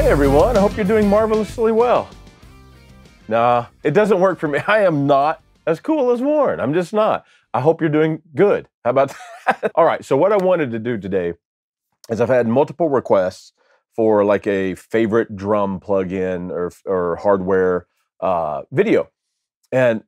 Hey everyone, I hope you're doing marvelously well. Nah, it doesn't work for me. I am not as cool as Warren. I'm just not. I hope you're doing good. How about that? All right, so what I wanted to do today is I've had multiple requests for like a favorite drum plugin or or hardware uh, video, and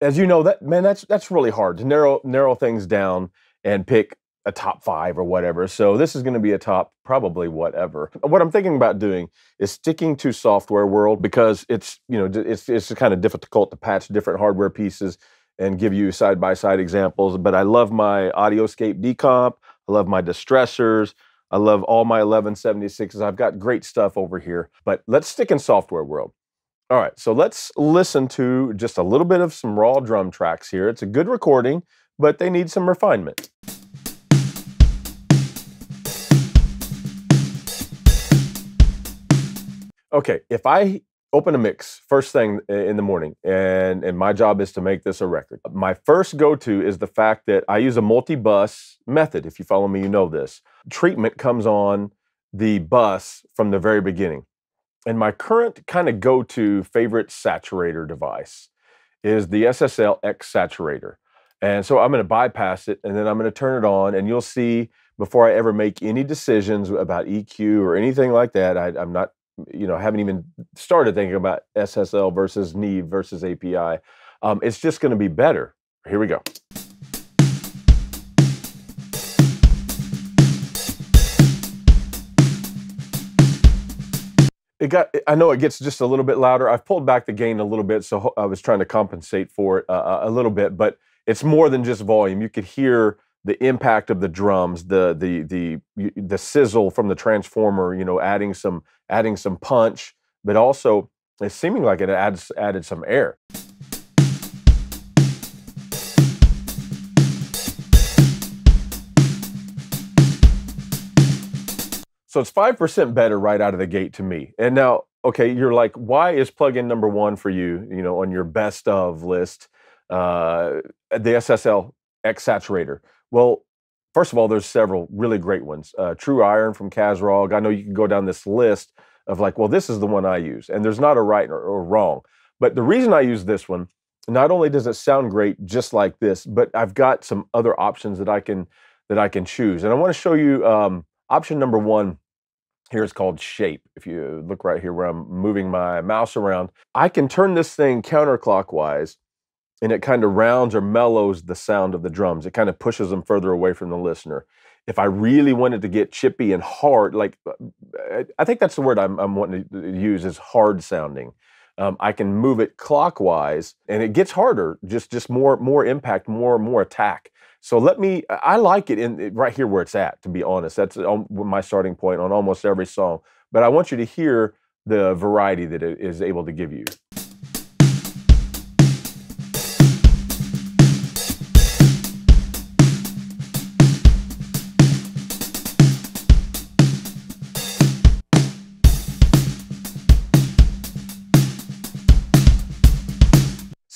as you know, that man, that's that's really hard to narrow narrow things down and pick a top five or whatever. So this is going to be a top probably whatever. What I'm thinking about doing is sticking to software world because it's you know it's it's kind of difficult to patch different hardware pieces and give you side by side examples. But I love my Audioscape decomp. I love my distressors. I love all my 1176s. I've got great stuff over here. But let's stick in software world. All right, so let's listen to just a little bit of some raw drum tracks here. It's a good recording, but they need some refinement. Okay, if I open a mix first thing in the morning and and my job is to make this a record my first go-to is the fact that i use a multi-bus method if you follow me you know this. Treatment comes on the bus from the very beginning and my current kind of go-to favorite saturator device is the ssl x saturator and so i'm going to bypass it and then i'm going to turn it on and you'll see before i ever make any decisions about eq or anything like that I, i'm not you know, haven't even started thinking about SSL versus Neve versus API. Um, it's just going to be better. Here we go. It got. I know it gets just a little bit louder. I've pulled back the gain a little bit, so I was trying to compensate for it uh, a little bit. But it's more than just volume. You could hear the impact of the drums, the the the the sizzle from the transformer, you know, adding some adding some punch, but also it's seeming like it adds added some air. So it's 5% better right out of the gate to me. And now, okay, you're like, why is plugin number one for you, you know, on your best of list, uh, the SSL X Saturator? Well, first of all, there's several really great ones. Uh, True Iron from Kazrog. I know you can go down this list of like, well, this is the one I use, and there's not a right or, or wrong. But the reason I use this one, not only does it sound great just like this, but I've got some other options that I can that I can choose. And I want to show you um, option number one. Here is called shape. If you look right here where I'm moving my mouse around, I can turn this thing counterclockwise and it kind of rounds or mellows the sound of the drums. It kind of pushes them further away from the listener. If I really wanted to get chippy and hard, like uh, I think that's the word I'm, I'm wanting to use is hard sounding. Um, I can move it clockwise, and it gets harder. Just just more more impact, more more attack. So let me. I like it in right here where it's at. To be honest, that's my starting point on almost every song. But I want you to hear the variety that it is able to give you.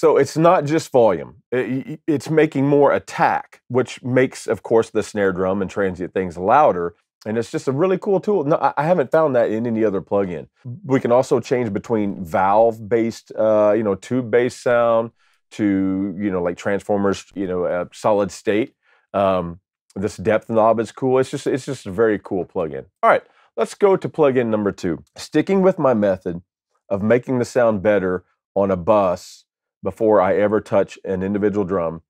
So it's not just volume. it's making more attack, which makes, of course, the snare drum and transient things louder. And it's just a really cool tool. No, I haven't found that in any other plugin. We can also change between valve-based, uh, you know, tube-based sound to, you know, like transformers, you know, uh, solid state. Um, this depth knob is cool. It's just, it's just a very cool plugin. All right, let's go to plugin number two. Sticking with my method of making the sound better on a bus before I ever touch an individual drum.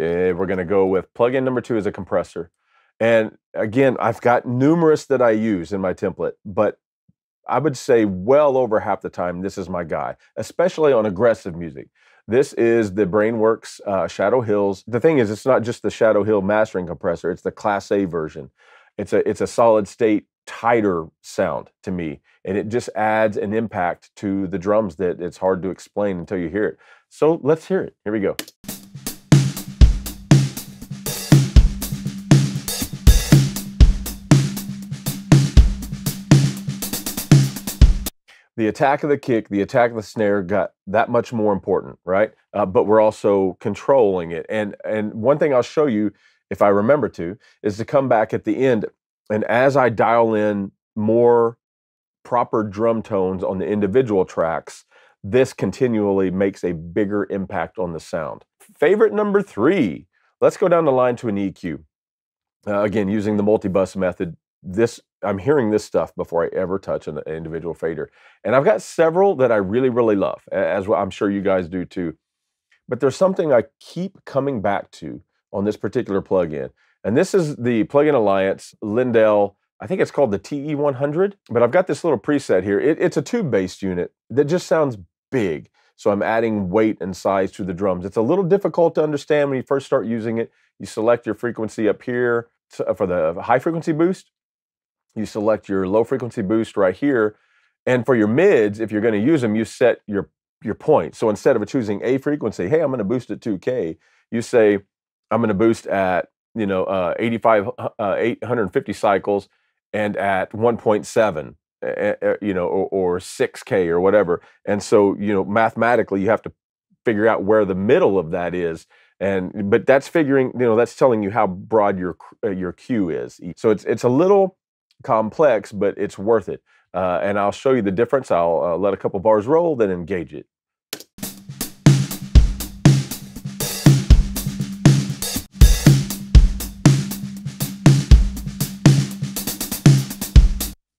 Eh, we're going to go with plugin number two as a compressor. And again, I've got numerous that I use in my template, but I would say well over half the time, this is my guy, especially on aggressive music. This is the Brainworx uh, Shadow Hills. The thing is, it's not just the Shadow Hill mastering compressor; it's the Class A version. It's a it's a solid state tighter sound to me and it just adds an impact to the drums that it's hard to explain until you hear it so let's hear it here we go the attack of the kick, the attack of the snare got that much more important, right? Uh, but we're also controlling it. And and one thing I'll show you, if I remember to, is to come back at the end and as I dial in more proper drum tones on the individual tracks, this continually makes a bigger impact on the sound. Favorite number three, let's go down the line to an EQ. Uh, again, using the multi-bus method, this I'm hearing this stuff before I ever touch an individual fader. And I've got several that I really, really love, as well, I'm sure you guys do too. But there's something I keep coming back to on this particular plugin. And this is the Plugin Alliance Lindell, I think it's called the TE100, but I've got this little preset here. It, it's a tube-based unit that just sounds big. So I'm adding weight and size to the drums. It's a little difficult to understand when you first start using it. You select your frequency up here to, for the high frequency boost. You select your low frequency boost right here. And for your mids, if you're going to use them, you set your your point. So instead of choosing a frequency, hey, I'm going to boost at 2K, you say, I'm going to boost at, you know, uh, 85, uh, 850 cycles and at 1.7, uh, you know, or, or 6K or whatever. And so, you know, mathematically, you have to figure out where the middle of that is. And, but that's figuring, you know, that's telling you how broad your, uh, your Q is. So it's, it's a little complex, but it's worth it. Uh, and I'll show you the difference. I'll uh, let a couple bars roll, then engage it.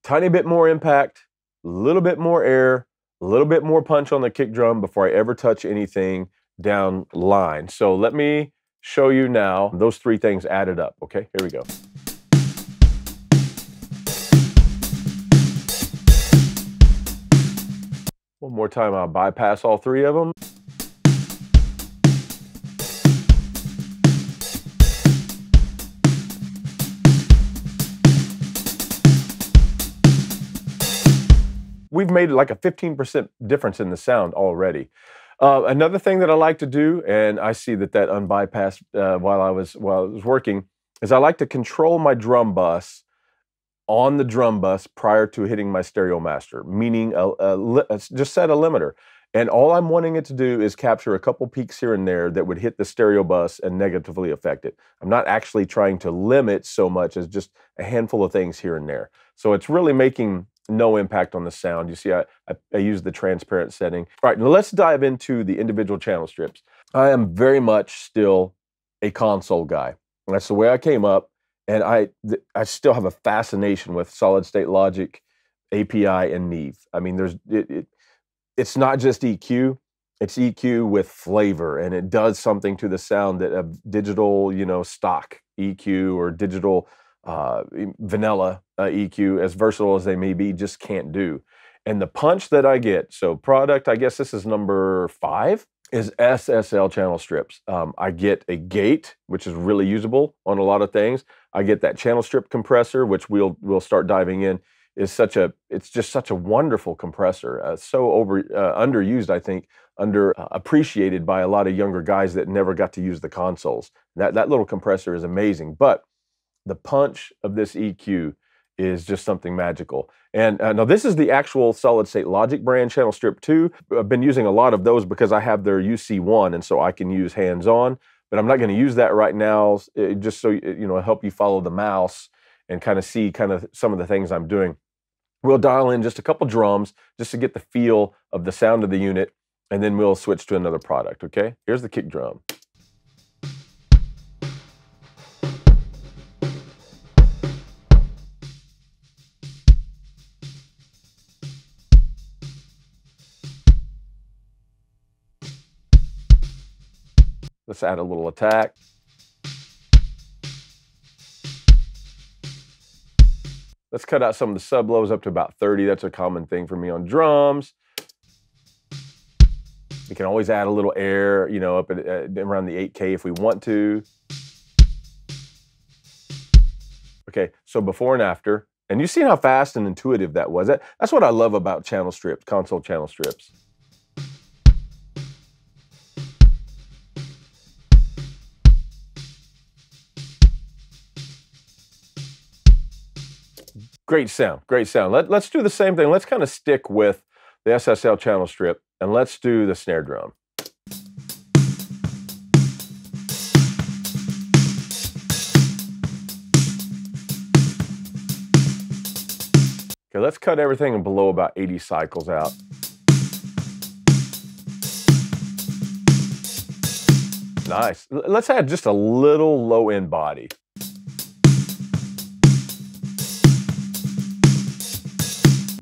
Tiny bit more impact, a little bit more air, a little bit more punch on the kick drum before I ever touch anything down line. So let me show you now those three things added up. Okay, here we go. One more time, I'll bypass all three of them. We've made like a 15% difference in the sound already. Uh, another thing that I like to do, and I see that that unbypassed uh, while I was while I was working, is I like to control my drum bus on the drum bus prior to hitting my stereo master, meaning a, a, a, just set a limiter. And all I'm wanting it to do is capture a couple peaks here and there that would hit the stereo bus and negatively affect it. I'm not actually trying to limit so much as just a handful of things here and there. So it's really making no impact on the sound. You see, I, I, I use the transparent setting. All right, now let's dive into the individual channel strips. I am very much still a console guy. That's the way I came up and I I still have a fascination with solid state logic, API, and Neve. I mean, there's it, it, it's not just EQ; it's EQ with flavor, and it does something to the sound that a digital, you know, stock EQ or digital uh, vanilla uh, EQ, as versatile as they may be, just can't do. And the punch that I get, so product, I guess this is number five is SSL channel strips. Um, I get a gate, which is really usable on a lot of things. I get that channel strip compressor, which we'll we'll start diving in. Is such a it's just such a wonderful compressor. Uh, so over uh, underused, I think, under uh, appreciated by a lot of younger guys that never got to use the consoles. That that little compressor is amazing, but the punch of this EQ is just something magical. And uh, now this is the actual solid state logic brand channel strip 2. I've been using a lot of those because I have their UC1 and so I can use hands on, but I'm not going to use that right now uh, just so you know help you follow the mouse and kind of see kind of some of the things I'm doing. We'll dial in just a couple drums just to get the feel of the sound of the unit and then we'll switch to another product, okay? Here's the kick drum. Let's add a little attack. Let's cut out some of the sub lows up to about 30. That's a common thing for me on drums. We can always add a little air, you know, up at, uh, around the 8K if we want to. Okay, so before and after. And you see how fast and intuitive that was. That, that's what I love about channel strips, console channel strips. Great sound, great sound. Let, let's do the same thing. Let's kind of stick with the SSL channel strip and let's do the snare drum. Okay, let's cut everything below about 80 cycles out. Nice. Let's add just a little low end body.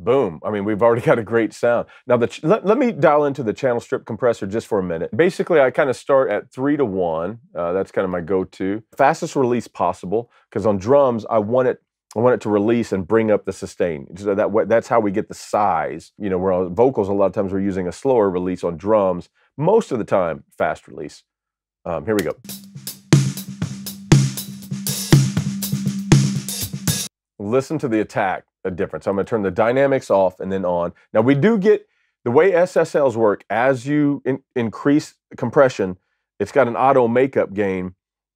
Boom. I mean, we've already got a great sound. Now, the let, let, me dial into the channel strip compressor just for a minute. Basically, I kind of start at three to one. Uh, that's kind of my go-to. Fastest release possible, because on drums, I want it I want it to release and bring up the sustain. So that that's how we get the size. You know, where on vocals, a lot of times we're using a slower release on drums. Most of the time, fast release. Um, here we go. Listen to the attack a difference. I'm going to turn the dynamics off and then on. Now we do get the way SSLs work. As you in, increase compression, it's got an auto makeup gain,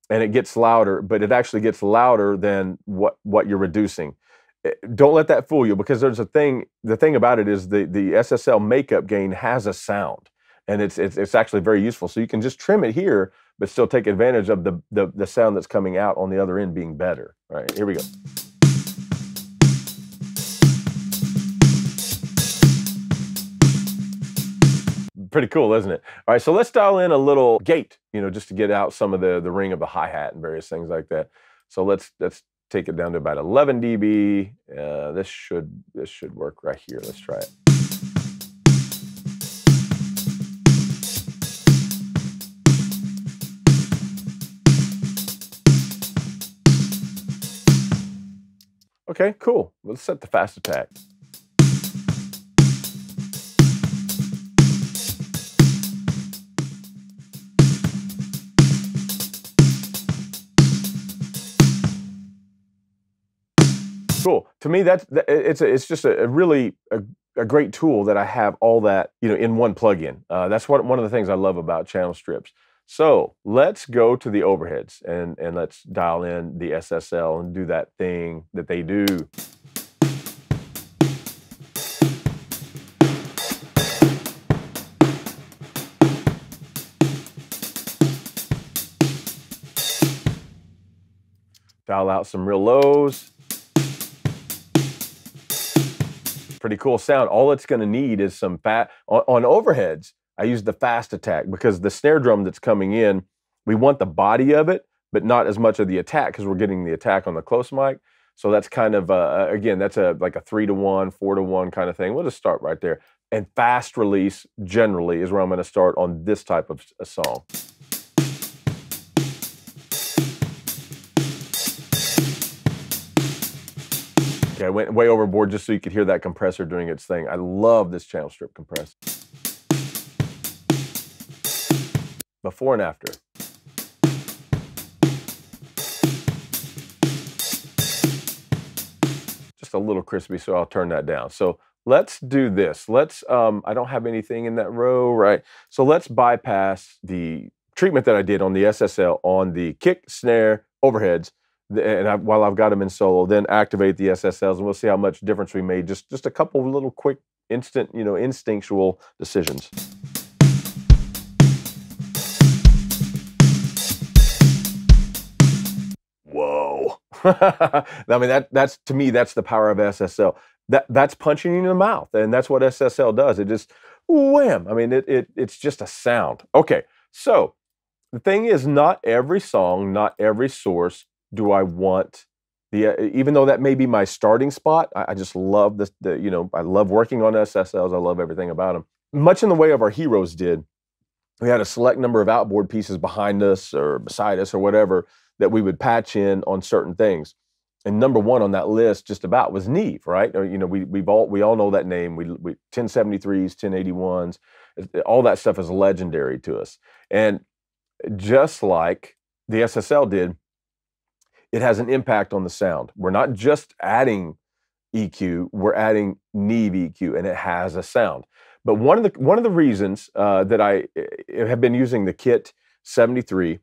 and it gets louder. But it actually gets louder than what what you're reducing. Eh, don't let that fool you because there's a thing. The thing about it is the the SSL makeup gain has a sound, and it's it's, it's actually very useful. So you can just trim it here, but still take advantage of the, the the sound that's coming out on the other end being better. All right, here we go. Pretty cool, isn't it? All right, so let's dial in a little gate, you know, just to get out some of the the ring of the hi hat and various things like that. So let's let's take it down to about 11 dB. Uh, this should this should work right here. Let's try it. Okay, cool. Let's set the fast attack. Cool. To me, that's it's a, it's just a, a really a, a, great tool that I have all that you know in one plugin. Uh, that's what one of the things I love about channel strips. So let's go to the overheads and and let's dial in the SSL and do that thing that they do. Dial out some real lows. Pretty cool sound. All it's going to need is some fat on, on, overheads. I use the fast attack because the snare drum that's coming in, we want the body of it, but not as much of the attack because we're getting the attack on the close mic. So that's kind of uh, again, that's a like a three to one, four to one kind of thing. We'll just start right there. And fast release generally is where I'm going to start on this type of a song. Okay, I went way overboard just so you could hear that compressor doing its thing. I love this channel strip compressor. Before and after. Just a little crispy, so I'll turn that down. So let's do this. Let's, um, I don't have anything in that row, right? So let's bypass the treatment that I did on the SSL on the kick, snare, overheads, and I, while I've got them in solo, then activate the SSLs, and we'll see how much difference we made. Just just a couple little quick, instant, you know, instinctual decisions. Whoa! I mean that that's to me that's the power of SSL. That that's punching you in the mouth, and that's what SSL does. It just wham! I mean it, it it's just a sound. Okay, so the thing is, not every song, not every source do I want the uh, even though that may be my starting spot, I, I just love this. The you know I love working on SSLs. I love everything about them. Much in the way of our heroes did. We had a select number of outboard pieces behind us or beside us or whatever that we would patch in on certain things. And number one on that list, just about, was Neve, right? You know, we we all we all know that name. We, we 1073s, 1081s, all that stuff is legendary to us. And just like the SSL did, it has an impact on the sound. We're not just adding EQ, we're adding Neve EQ, and it has a sound. But one of the one of the reasons uh, that I eh, have been using the Kit 73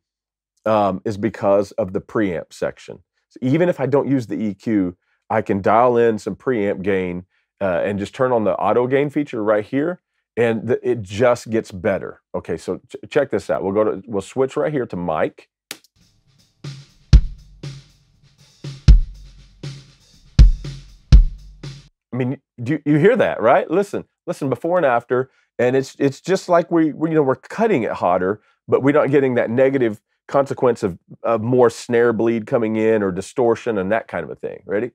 um, is because of the preamp section. So even if I don't use the EQ, I can dial in some preamp gain uh, and just turn on the auto gain feature right here, and the, it just gets better. Okay, so ch check this out. We'll go to we'll switch right here to mic I mean, do you, hear that, right? Listen, listen, before and after, and it's it's just like we, we you know we're cutting it hotter, but we're not getting that negative consequence of, of more snare bleed coming in or distortion and that kind of a thing. Ready?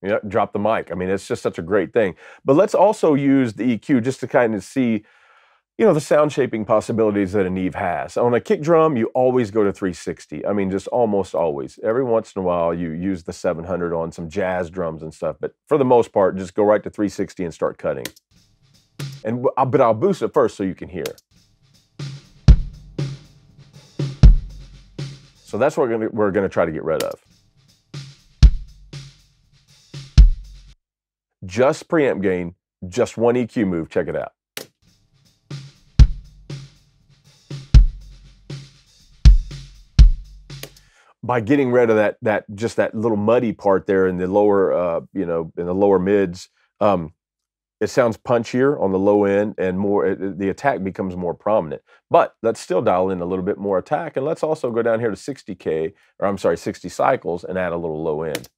Yeah, drop the mic. I mean, it's just such a great thing. But let's also use the EQ just to kind of see, you know, the sound shaping possibilities that a Neve has. On a kick drum, you always go to 360. I mean, just almost always. Every once in a while, you use the 700 on some jazz drums and stuff. But for the most part, just go right to 360 and start cutting. And uh, but I'll boost it first so you can hear. So that's what we're gonna, we're gonna try to get rid of. Just preamp gain, just one EQ move. Check it out. By getting rid of that that just that little muddy part there in the lower uh, you know in the lower mids, um, it sounds punchier on the low end and more it, the attack becomes more prominent. But let's still dial in a little bit more attack and let's also go down here to 60k or i'm sorry 60 cycles and add a little low end.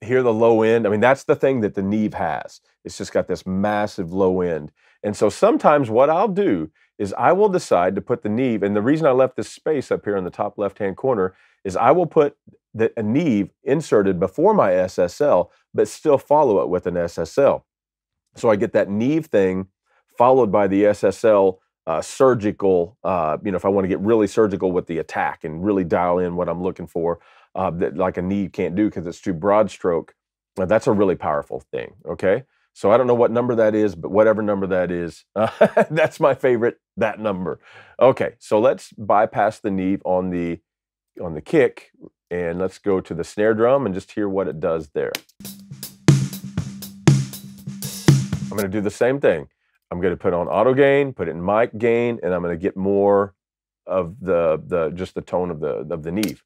Here the low end? I mean that's the thing that the neve has. It's just got this massive low end and so sometimes what i'll do is i will decide to put the neve and the reason i left this space up here in the top left hand corner is i will put the, a Neve inserted before my SSL, but still follow it with an SSL. So I get that Neve thing followed by the SSL uh, surgical, uh, you know, if I want to get really surgical with the attack and really dial in what I'm looking for, uh, that like a Neve can't do because it's too broad stroke. that's a really powerful thing. Okay. So I don't know what number that is, but whatever number that is, that's my favorite, that number. Okay. So let's bypass the Neve on the on the kick and let's go to the snare drum and just hear what it does there. I'm going to do the same thing. I'm going to put on auto gain, put it in mic gain, and I'm going to get more of the, the just the tone of the, of the Neve.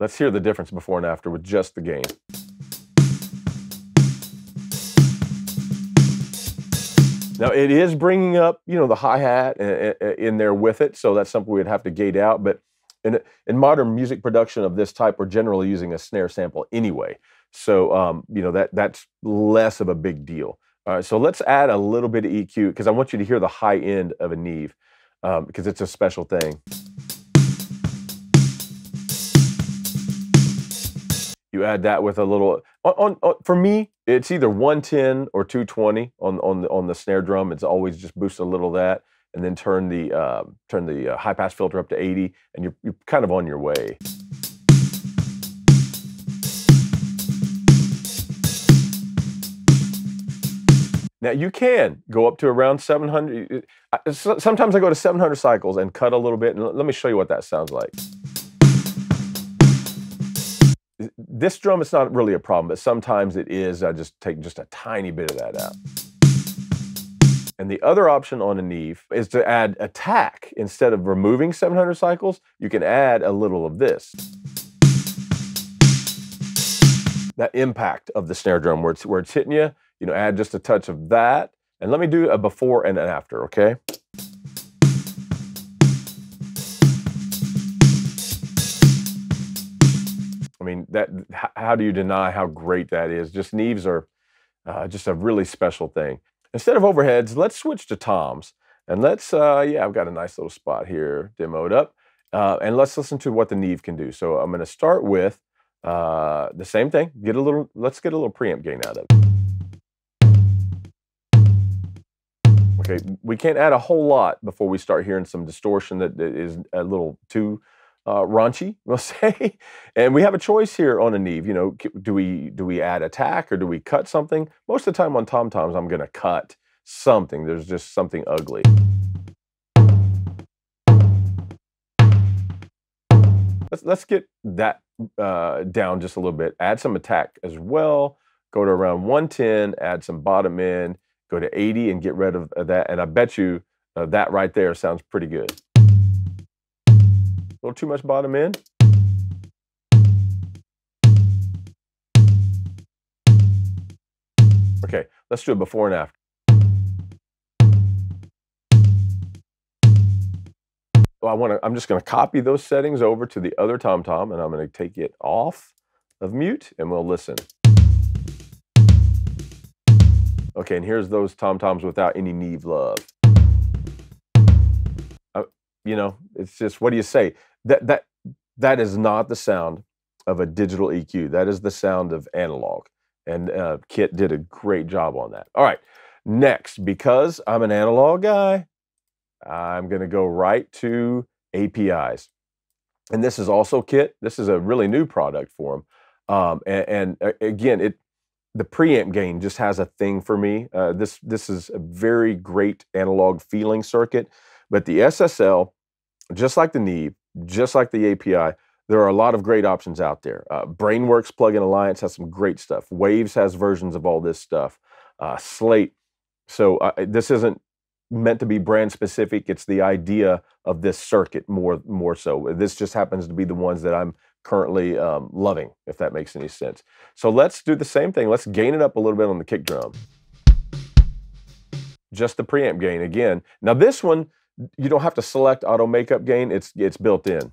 Let's hear the difference before and after with just the gain. Now it is bringing up, you know, the hi hat in there with it, so that's something we'd have to gate out. But in in modern music production of this type, we're generally using a snare sample anyway, so um, you know that that's less of a big deal. All right, so let's add a little bit of EQ because I want you to hear the high end of a Neve um, because it's a special thing. You add that with a little on, on, on, for me, it's either 110 or 220 on on the on the snare drum. It's always just boost a little of that, and then turn the uh, turn the uh, high pass filter up to 80, and you're you're kind of on your way. Now you can go up to around 700. Sometimes I go to 700 cycles and cut a little bit, and let me show you what that sounds like this drum is not really a problem, but sometimes it is. I just take just a tiny bit of that out. And the other option on a Neve is to add attack. Instead of removing 700 cycles, you can add a little of this. That impact of the snare drum where it's, where it's hitting you, you know, add just a touch of that. And let me do a before and an after, okay? That how do you deny how great that is? Just Neves are uh, just a really special thing. Instead of overheads, let's switch to toms. And let's, uh, yeah, I've got a nice little spot here demoed up. Uh, and let's listen to what the Neve can do. So I'm going to start with uh, the same thing. Get a little, let's get a little preamp gain out of it. Okay, we can't add a whole lot before we start hearing some distortion that is a little too uh, raunchy, we'll say. And we have a choice here on a Neve. You know, do we do we add attack or do we cut something? Most of the time on tom toms, I'm going to cut something. There's just something ugly. Let's let's get that uh, down just a little bit. Add some attack as well. Go to around 110. Add some bottom end. Go to 80 and get rid of that. And I bet you uh, that right there sounds pretty good. A little too much bottom end. Okay, let's do it before and after. Well, I want to. I'm just going to copy those settings over to the other tom-tom, and I'm going to take it off of mute, and we'll listen. Okay, and here's those tom-toms without any Neve love. Uh, you know, it's just, what do you say? That, that, that is not the sound of a digital EQ. That is the sound of analog. And uh, Kit did a great job on that. All right, next, because I'm an analog guy, I'm going to go right to APIs. And this is also Kit. This is a really new product for him, Um, and, and, uh, again, it the preamp gain just has a thing for me. Uh, this this is a very great analog feeling circuit, but the SSL, just like the Neve, just like the API, there are a lot of great options out there. Uh, Brainworx Plugin Alliance has some great stuff. Waves has versions of all this stuff. Uh, Slate. So uh, this isn't meant to be brand specific. It's the idea of this circuit more more so. This just happens to be the ones that I'm currently um, loving, if that makes any sense. So let's do the same thing. Let's gain it up a little bit on the kick drum. Just the preamp gain again. Now this one, you don't have to select auto makeup gain. It's it's built in.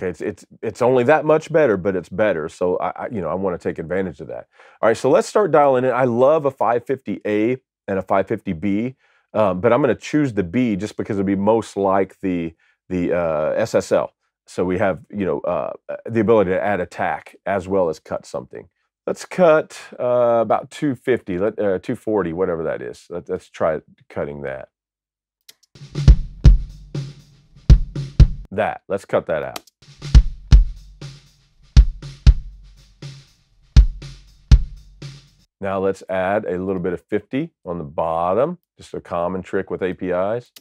Okay, it's it's it's only that much better, but it's better. So I, I you know I want to take advantage of that. All right, so let's start dialing in. I love a 550A and a 550B, um, but I'm going to choose the B just because it'll be most like the the uh, SSL. So we have you know uh, the ability to add attack as well as cut something. Let's cut uh, about 250, let, uh, 240, whatever that is. Let, let's try cutting that. That. Let's cut that out. Now let's add a little bit of 50 on the bottom, just a common trick with APIs.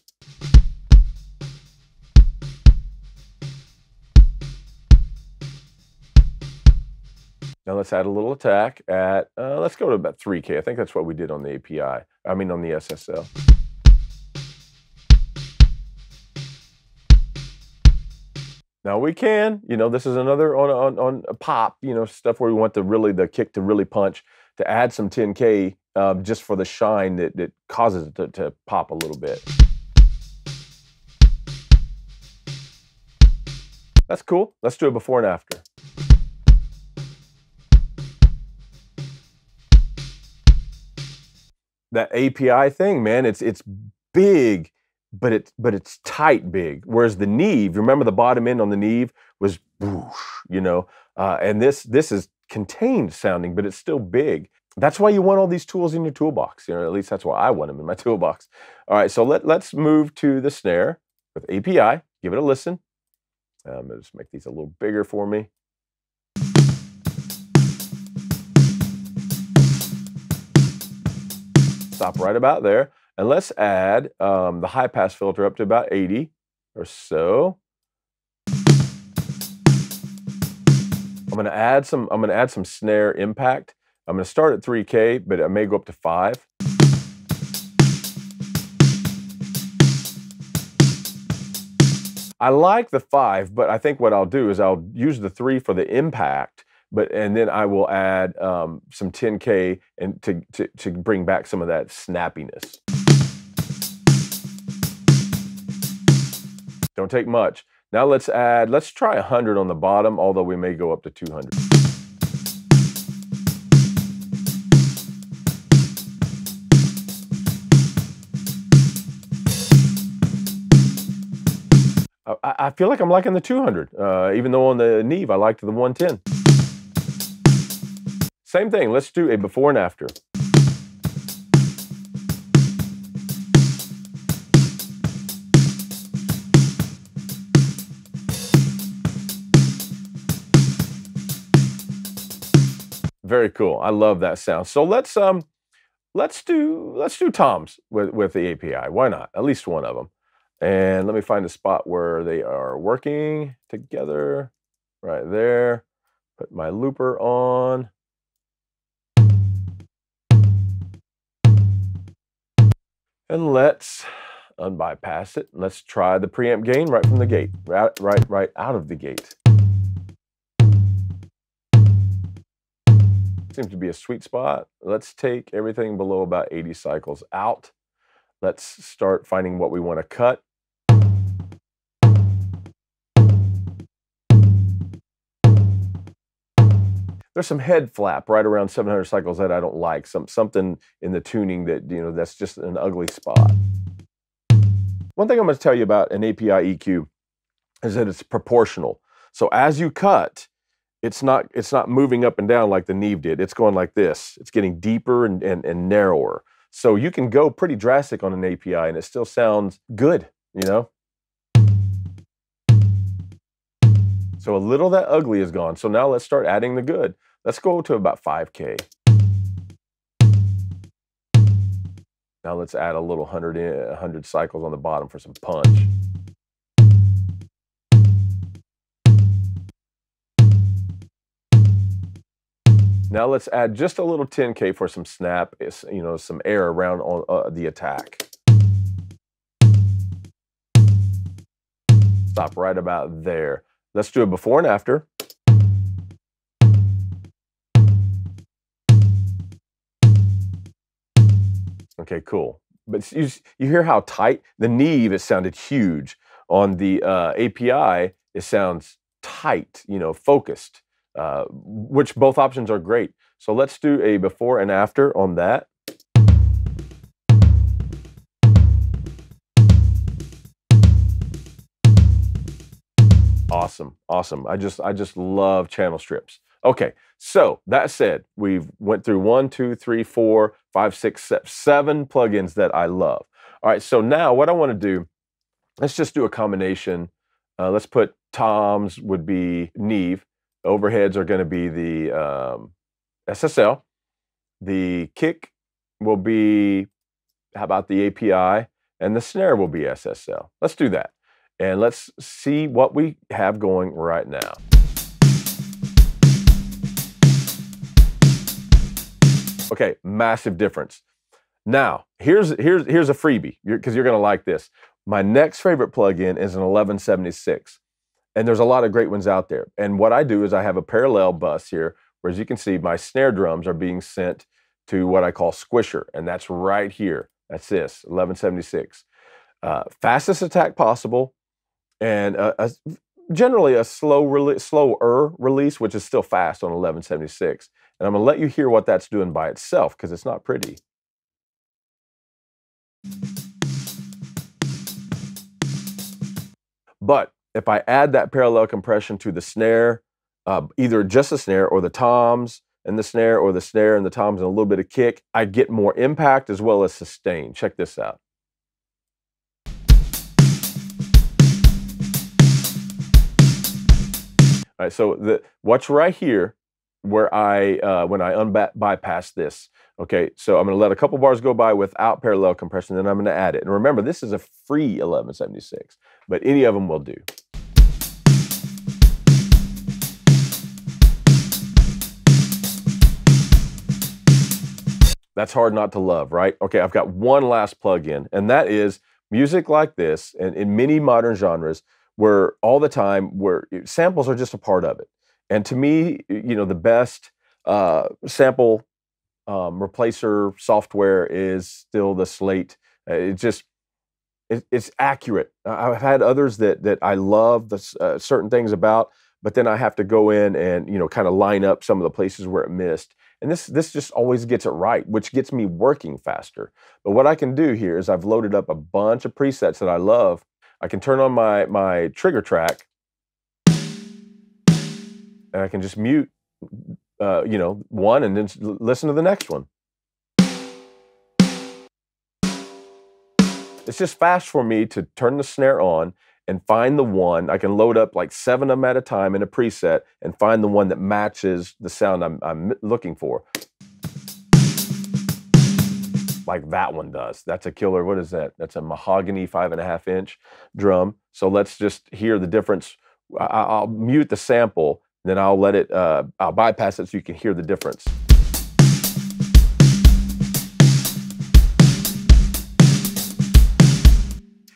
Let's add a little attack at, uh, let's go to about 3K. I think that's what we did on the API, I mean on the SSL. Now we can, you know, this is another on, on, on a pop, you know, stuff where we want the really, the kick to really punch to add some 10K um, just for the shine that, that causes it to, to pop a little bit. That's cool. Let's do it before and after. That API thing, man, it's it's big, but it's but it's tight big. Whereas the Neve, remember the bottom end on the Neve was you know, uh, and this this is contained sounding, but it's still big. That's why you want all these tools in your toolbox. You know, at least that's why I want them in my toolbox. All right, so let, let's move to the snare with API. Give it a listen. I'm gonna just make these a little bigger for me. Stop right about there. And let's add um, the high pass filter up to about 80 or so. I'm to add some. I'm to add some snare impact. I'm to start at 3K, but I may go up to five. I like the five, but I think what I'll do is I'll use the three for the impact, but and then I will add um, some 10K and to, to, to bring back some of that snappiness. Don't take much. Now let's add, let's try 100 on the bottom, although we may go up to 200. I, feel like I'm liking the 200, uh, even though on the Neve I liked the 110. Same thing, let's do a before and after. Very cool. I love that sound. So let's um let's do let's do toms with with the API. Why not? At least one of them. And let me find a spot where they are working together. Right there. Put my looper on. And let's unbypass it. Let's try the preamp gain right from the gate, right, right, right out of the gate. Seems to be a sweet spot. Let's take everything below about 80 cycles out. Let's start finding what we want to cut. There's some head flap right around 700 cycles that I don't like. Some something in the tuning that you know that's just an ugly spot. One thing I'm going to tell you about an API EQ is that it's proportional. So as you cut, it's not it's not moving up and down like the Neve did. It's going like this. It's getting deeper and, and, and narrower. So you can go pretty drastic on an API and it still sounds good, you know? So a little that ugly is gone. So now let's start adding the good. Let's go to about 5K. Now let's add a little 100, 100 cycles on the bottom for some punch. Now let's add just a little 10K for some snap, you know, some air around on uh, the attack. Stop right about there. Let's do a before and after. Okay, cool. But you, you hear how tight? The Neve, it sounded huge. On the uh, API, it sounds tight, you know, focused, uh, which both options are great. So let's do a before and after on that. Awesome, awesome. I just I just love channel strips. Okay, so that said, we've went through one, two, three, four, five, six, seven plugins that I love. All right, so now what I want to do, let's just do a combination. Uh, let's put toms would be Neve. Overheads are going to be the um, SSL. The kick will be, how about the API? And the snare will be SSL. Let's do that. And let's see what we have going right now. Okay, massive difference. Now, here's here's here's a freebie because you're, you're going to like this. My next favorite plugin is an 1176. And there's a lot of great ones out there. And what I do is I have a parallel bus here, where as you can see, my snare drums are being sent to what I call Squisher. And that's right here. That's this, 1176. Uh, fastest attack possible, and a, a, generally a slow rele- slower release, which is still fast on 1176. And I'm going to let you hear what that's doing by itself because it's not pretty. But if I add that parallel compression to the snare, uh, either just the snare or the toms and the snare or the snare and the toms and a little bit of kick, I get more impact as well as sustain. Check this out. All right, so the, watch right here where I uh, when I unbypass this. Okay, so I'm going to let a couple bars go by without parallel compression, then I'm going to add it. And remember, this is a free 1176, but any of them will do. That's hard not to love, right? Okay, I've got one last plug-in, and that is music like this, and in many modern genres, where all the time where samples are just a part of it. And to me, you know, the best uh, sample um, replacer software is still the Slate. Uh, it just it, it's accurate. I've had others that that I love the uh, certain things about, but then I have to go in and you know kind of line up some of the places where it missed. And this this just always gets it right, which gets me working faster. But what I can do here is I've loaded up a bunch of presets that I love. I can turn on my my trigger track and I can just mute, uh, you know, one and then listen to the next one. It's just fast for me to turn the snare on and find the one. I can load up like seven of them at a time in a preset and find the one that matches the sound I'm, I'm looking for. Like that one does. That's a killer. What is that? That's a mahogany five and a half inch drum. So let's just hear the difference. I'll mute the sample then I'll let it, uh, I'll bypass it so you can hear the difference.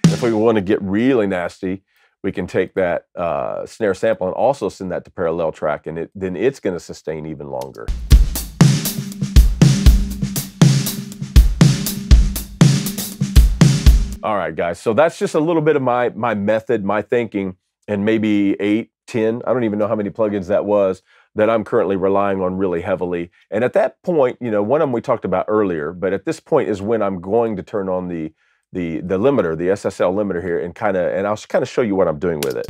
If we want to get really nasty, we can take that uh, snare sample and also send that to parallel track and it, then it's going to sustain even longer. All right, guys. So that's just a little bit of my my method, my thinking, and maybe eight ten. I don't even know how many plugins that was that I'm currently relying on really heavily. And at that point, you know, one of them we talked about earlier, but at this point is when I'm going to turn on the the the limiter, the SSL limiter here, and kind of and I'll kind of show you what I'm doing with it.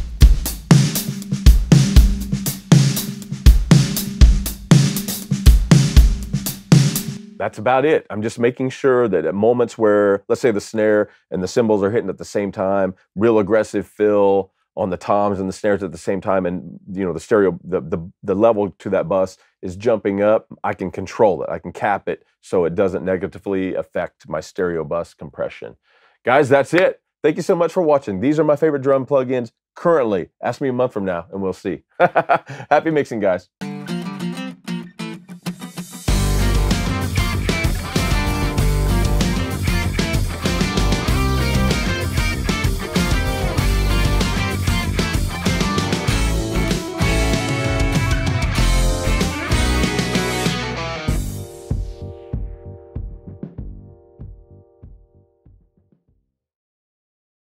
That's about it. I'm just making sure that at moments where, let's say, the snare and the cymbals are hitting at the same time, real aggressive fill on the toms and the snares at the same time, and you know the stereo, the the, the level to that bus is jumping up. I can control it. I can cap it so it doesn't negatively affect my stereo bus compression. Guys, that's it. Thank you so much for watching. These are my favorite drum plugins currently. Ask me a month from now, and we'll see. Happy mixing, guys.